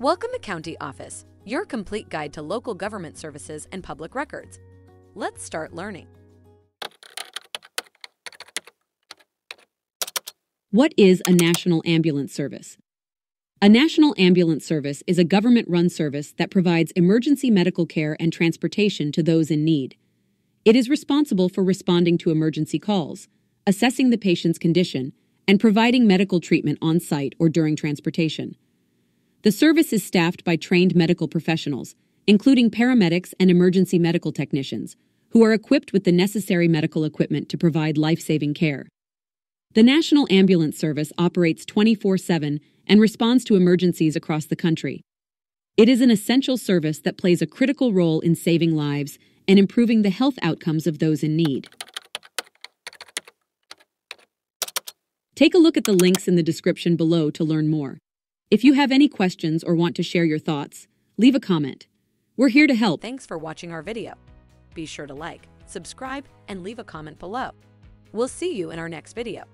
Welcome to County Office, your complete guide to local government services and public records. Let's start learning. What is a National Ambulance Service? A National Ambulance Service is a government run service that provides emergency medical care and transportation to those in need. It is responsible for responding to emergency calls, assessing the patient's condition, and providing medical treatment on site or during transportation. The service is staffed by trained medical professionals, including paramedics and emergency medical technicians, who are equipped with the necessary medical equipment to provide life saving care. The National Ambulance Service operates 24 7 and responds to emergencies across the country. It is an essential service that plays a critical role in saving lives and improving the health outcomes of those in need. Take a look at the links in the description below to learn more. If you have any questions or want to share your thoughts, leave a comment. We're here to help. Thanks for watching our video. Be sure to like, subscribe, and leave a comment below. We'll see you in our next video.